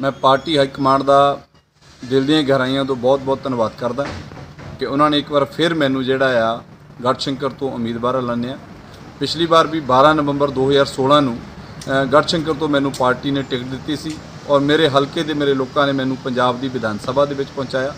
ਮੈਂ party high command ਦਾ ਦਿਲ ਦੀਆਂ ਗਹਿਰਾਈਆਂ ਤੋਂ ਬਹੁਤ-ਬਹੁਤ ਧੰਨਵਾਦ ਕਰਦਾ ਕਿ ਉਹਨਾਂ ਨੇ ਇੱਕ ਵਾਰ ਫਿਰ ਮੈਨੂੰ ਜਿਹੜਾ ਆ ਗੜਸ਼ੰਕਰ ਤੋਂ ਉਮੀਦਵਾਰ ਐਲਾਨਿਆ। ਪਿਛਲੀ ਵਾਰ ਵੀ 12 ਨਵੰਬਰ 2016 ਨੂੰ ਅ, ਗੜਸ਼ੰਕਰ ਤੋਂ ਮੈਨੂੰ ਪਾਰਟੀ ਨੇ ਟਿਕਟ ਦਿੱਤੀ ਸੀ ਔਰ ਮੇਰੇ ਹਲਕੇ ਦੇ ਮੇਰੇ ਲੋਕਾਂ ਨੇ ਮੈਨੂੰ ਪੰਜਾਬ ਦੀ ਵਿਧਾਨ ਸਭਾ ਦੇ ਵਿੱਚ ਪਹੁੰਚਾਇਆ।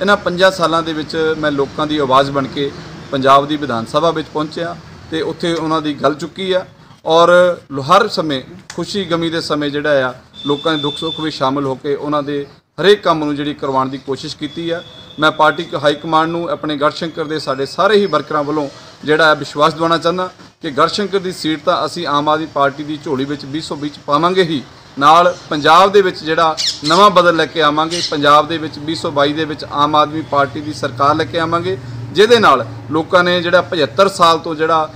ਇਹਨਾਂ 5 ਸਾਲਾਂ ਦੇ ਵਿੱਚ ਮੈਂ ਲੋਕਾਂ ਦੀ ਆਵਾਜ਼ ਬਣ ਕੇ ਪੰਜਾਬ ਦੀ ਵਿਧਾਨ ਸਭਾ ਵਿੱਚ ਪਹੁੰਚਿਆ ਤੇ ਉੱਥੇ ਉਹਨਾਂ ਦੀ ਗੱਲ ਚੁੱਕੀ ਆ ਔਰ ਲ- ਹਰ ਸਮੇਂ ਖੁਸ਼ੀ ਗਮੀ ਦੇ ਸਮੇਂ ਜਿਹੜਾ ਆ ਲੋਕਾਂ ਦੇ ਦੁੱਖ ਸੁੱਖ ਵਿੱਚ ਸ਼ਾਮਲ ਹੋ ਕੇ ਉਹਨਾਂ ਦੇ ਹਰੇਕ ਕੰਮ ਨੂੰ ਜਿਹੜੀ ਕਰਵਾਉਣ ਦੀ ਕੋਸ਼ਿਸ਼ ਕੀਤੀ ਆ। ਮੈਂ ਪਾਰਟੀ ਹਾਈ ਕਮਾਂਡ ਨੂੰ ਆਪਣੇ ਗੜਸ਼ੰਕਰ ਦੇ ਸਾਡੇ ਸਾਰੇ ਹੀ ਵਰਕਰਾਂ ਵੱਲੋਂ ਜਿਹੜਾ ਹੈ ਵਿਸ਼ਵਾਸ ਦਿਵਾਉਣਾ ਚਾਹੁੰਦਾ ਕਿ ਗੜਸ਼ੰਕਰ ਦੀ ਸੀਟ ਤਾਂ ਅਸੀਂ ਆਮ ਆਦਮੀ ਪਾਰਟੀ ਦੀ ਝੋਲੀ ਵਿੱਚ 2020 ਚ ਪਾਵਾਂਗੇ ਹੀ। ਨਾਲ ਪੰਜਾਬ ਦੇ ਵਿੱਚ ਜਿਹੜਾ ਨਵਾਂ ਬਦਲ ਲੈ ਕੇ ਆਵਾਂਗੇ, ਪੰਜਾਬ ਦੇ ਵਿੱਚ 2022 ਦੇ ਵਿੱਚ ਆਮ ਆਦਮੀ ਪਾਰਟੀ ਦੀ ਸਰਕਾਰ ਲੈ ਕੇ ਆਵਾਂਗੇ, ਜਿਹਦੇ ਨਾਲ ਲੋਕਾਂ ਨੇ ਜਿਹੜਾ 75 ਸਾਲ ਤੋਂ ਜਿਹੜਾ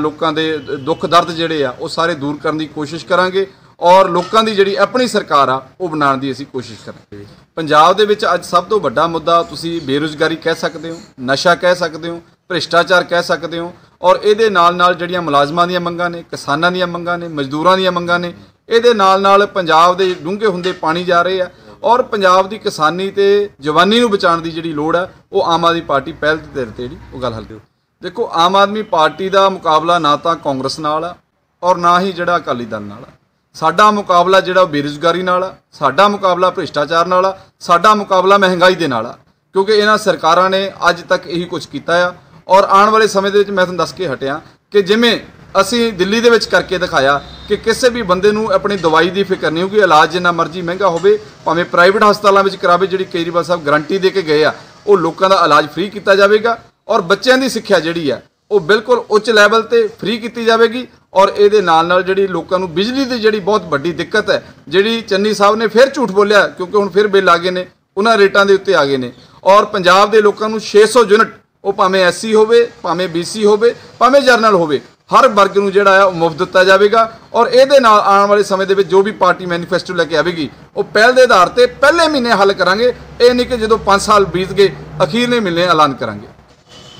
ਲੋਕਾਂ ਦੇ ਦੁੱਖ ਦਰਦ ਜਿਹੜੇ ਆ, ਉਹ ਸਾਰੇ ਦੂਰ ਕਰਨ ਦੀ ਕੋਸ਼ਿਸ਼ ਕਰਾਂਗੇ। ਔਰ ਲੋਕਾਂ ਦੀ ਜਿਹੜੀ ਆਪਣੀ ਸਰਕਾਰ ਆ, ਉਹ ਬਣਾਉਣ ਦੀ ਅਸੀਂ ਕੋਸ਼ਿਸ਼ ਕਰਾਂਗੇ ਪੰਜਾਬ ਦੇ ਵਿੱਚ ਅੱਜ ਸਭ ਤੋਂ ਵੱਡਾ ਮੁੱਦਾ ਤੁਸੀਂ ਬੇਰੁਜ਼ਗਾਰੀ ਕਹਿ ਸਕਦੇ ਹੋ, ਨਸ਼ਾ ਕਹਿ ਸਕਦੇ ਹੋ, ਭ੍ਰਿਸ਼ਟਾਚਾਰ ਕਹਿ ਸਕਦੇ ਹੋ, ਔਰ ਇਹਦੇ ਨਾਲ ਨਾਲ ਜਿਹੜੀਆਂ ਮੁਲਾਜ਼ਮਾਂ ਦੀਆਂ ਮੰਗਾਂ ਨੇ, ਕਿਸਾਨਾਂ ਦੀਆਂ ਮੰਗਾਂ ਨੇ, ਮਜ਼ਦੂਰਾਂ ਦੀਆਂ ਮੰਗਾਂ ਨੇ, ਇਹਦੇ ਨਾਲ ਨਾਲ ਪੰਜਾਬ ਦੇ ਡੂੰਘੇ ਹੁੰਦੇ ਪਾਣੀ ਜਾ ਰਹੇ ਆ, ਔਰ ਪੰਜਾਬ ਦੀ ਕਿਸਾਨੀ ਤੇ ਜਵਾਨੀ ਨੂੰ ਬਚਾਉਣ ਦੀ ਜਿਹੜੀ ਲੋੜ ਆ, ਉਹ ਆਮ ਆਦਮੀ ਪਾਰਟੀ ਪਹਿਲ ਦੇ ਤੇ ਜਿਹੜੀ ਉਹ ਗੱਲ ਹੱਲ ਦਿਓ। ਦੇਖੋ, ਆਮ ਆਦਮੀ ਪਾਰਟੀ ਦਾ ਮੁਕਾਬਲਾ ਨਾ ਤਾਂ ਕਾਂਗਰਸ ਨਾਲ ਆ, ਔਰ ਨਾ ਹੀ ਜਿਹੜਾ ਅਕਾਲੀ ਦਲ ਨਾਲ ਆ। ਸਾਡਾ ਮੁਕਾਬਲਾ ਜਿਹੜਾ ਉਹ ਬੇਰੁਜ਼ਗਾਰੀ ਨਾਲ ਆ, ਸਾਡਾ ਮੁਕਾਬਲਾ ਭ੍ਰਿਸ਼ਟਾਚਾਰ ਨਾਲ ਆ, ਸਾਡਾ ਮੁਕਾਬਲਾ ਮਹਿੰਗਾਈ ਦੇ ਨਾਲ ਆ। ਕਿਉਂਕਿ ਇਹਨਾਂ ਸਰਕਾਰਾਂ ਨੇ ਅੱਜ ਤੱਕ ਇਹੀ ਕੁਝ ਕੀਤਾ ਆ। ਔਰ ਆਉਣ ਵਾਲੇ ਸਮੇਂ ਦੇ ਵਿੱਚ ਮੈਂ ਤੁਹਾਨੂੰ ਦੱਸ ਕੇ ਹਟਿਆ ਕਿ ਜਿਵੇਂ ਅਸੀਂ ਦਿੱਲੀ ਦੇ ਵਿੱਚ ਕਰਕੇ ਦਿਖਾਇਆ ਕਿ ਕਿਸੇ ਵੀ ਬੰਦੇ ਨੂੰ ਆਪਣੀ ਦਵਾਈ ਦੀ ਫਿਕਰ ਨਹੀਂ ਹੋਊਗੀ, ਇਲਾਜ ਜਿੰਨਾ ਮਰਜ਼ੀ ਮਹਿੰਗਾ ਹੋਵੇ, ਭਾਵੇਂ ਪ੍ਰਾਈਵੇਟ ਹਸਪਤਾਲਾਂ ਵਿੱਚ ਕਰਾਵੇ, ਜਿਹੜੀ ਕੇਜਰੀਵਾਲ ਸਾਹਿਬ ਗਾਰੰਟੀ ਦੇ ਕੇ ਗਏ ਆ, ਉਹ ਲੋਕਾਂ ਦਾ ਇਲਾਜ ਫ੍ਰੀ ਕੀਤਾ ਜਾਵੇਗਾ। ਔਰ ਬੱਚਿਆਂ ਦੀ ਸਿੱਖਿਆ ਜਿਹੜੀ ਆ, ਉਹ ਬਿਲਕੁਲ ਉੱਚ ਲੈਵਲ ਤੇ ਫ੍ਰੀ ਕੀਤੀ ਜਾਵੇਗੀ। ਔਰ ਇਹਦੇ ਨਾਲ ਨਾਲ ਜਿਹੜੀ ਲੋਕਾਂ ਨੂੰ ਬਿਜਲੀ ਦੀ ਜਿਹੜੀ ਬਹੁਤ ਵੱਡੀ ਦਿੱਕਤ ਹੈ, ਜਿਹੜੀ ਚੰਨੀ ਸਾਹਿਬ ਨੇ ਫਿਰ ਝੂਠ ਬੋਲਿਆ, ਕਿਉਂਕਿ ਹੁਣ ਫਿਰ ਬਿੱਲ ਆ ਗਏ ਨੇ, ਉਹਨਾਂ ਰੇਟਾਂ ਦੇ ਉੱਤੇ ਆ ਗਏ ਨੇ। ਔਰ ਪੰਜਾਬ ਦੇ ਲੋਕਾਂ ਨੂੰ 600 ਯੂਨਿਟ, ਉਹ ਭਾਵੇਂ ਐਸਸੀ ਹੋਵੇ, ਭਾਵੇਂ ਬੀਸੀ ਹੋਵੇ, ਭਾਵੇਂ ਜਰਨਲ ਹੋਵੇ, ਹਰ ਵਰਗ ਨੂੰ ਜਿਹੜਾ ਹੈ ਉਹ ਮੁਫਤ ਦਿੱਤਾ ਜਾਵੇਗਾ। ਔਰ ਇਹਦੇ ਨਾਲ ਆਉਣ ਵਾਲੇ ਸਮੇਂ ਦੇ ਵਿੱਚ ਜੋ ਵੀ ਪਾਰਟੀ ਮੈਨੀਫੈਸਟੋ ਲੈ ਕੇ ਆਵੇਗੀ, ਉਹ ਪਹਿਲ ਦੇ ਆਧਾਰ ਤੇ ਪਹਿਲੇ ਮਹੀਨੇ ਹੱਲ ਕਰਾਂਗੇ। ਇਹ ਨਹੀਂ ਕਿ ਜਦੋਂ 5 ਸਾਲ ਬੀਤ ਗਏ, ਅਖੀਰਲੇ ਮਹੀਨੇ ਐਲਾਨ ਕਰਾਂਗੇ।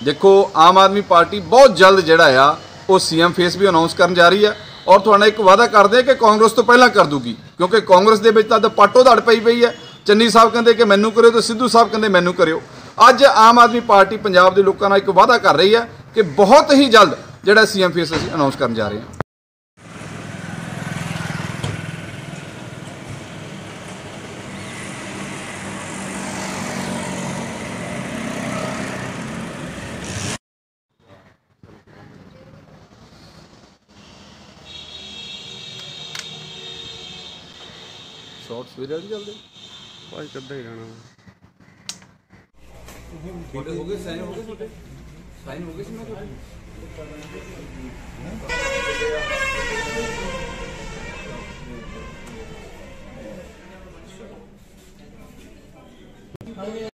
ਦੇਖੋ, ਆਮ ਆਦਮੀ ਪਾਰਟੀ ਬਹੁਤ ਜਲਦ ਜਿਹੜਾ ਆ ਉਹ ਸੀਐਮ ਫੇਸ ਵੀ ਅਨਾਉਂਸ ਕਰਨ ਜਾ ਰਹੀ ਹੈ ਔਰ ਤੁਹਾਡਾ ਇੱਕ ਵਾਅਦਾ ਕਰਦੇ ਕਿ ਕਾਂਗਰਸ ਤੋਂ ਪਹਿਲਾਂ ਕਰ ਦੂਗੀ, ਕਿਉਂਕਿ ਕਾਂਗਰਸ ਦੇ ਵਿੱਚ ਤਾਂ ਪਾਟੋ ਧੜ ਪਈ ਪਈ ਹੈ। ਚੰਨੀ ਸਾਹਿਬ ਕਹਿੰਦੇ ਕਿ ਮੈਨੂੰ ਕਰਿਓ ਤੇ ਸਿੱਧੂ ਸਾਹਿਬ ਕਹਿੰਦੇ ਮੈਨੂੰ ਕਰਿਓ। ਅੱਜ ਆਮ ਆਦਮੀ ਪਾਰਟੀ ਪੰਜਾਬ ਦੇ ਲੋਕਾਂ ਨਾਲ ਇੱਕ ਵਾਅਦਾ ਕਰ ਰਹੀ ਹੈ ਕਿ ਬਹੁਤ ਹੀ ਜਲਦ ਜਿਹੜਾ ਸੀਐਮ ਫੇਸ ਅਸੀਂ ਅਨਾਉਂਸ ਕਰਨ ਜਾ ਰਹੇ ਹਾਂ। ਸ਼ਾਰਟਸ ਵੀ ਰੈਡੀ ਚੱਲਦੇ? ਭਾਈ ਕੱਢਾ ਹੀ ਰਹਿਣਾ। ਤੁਹਾਡੇ ਹੋ ਗਏ ਸਾਈਨ ਹੋ ਗਏ ਤੁਹਾਡੇ? ਸਾਈਨ ਹੋ ਗਏ ਸੀ ਮੈਂ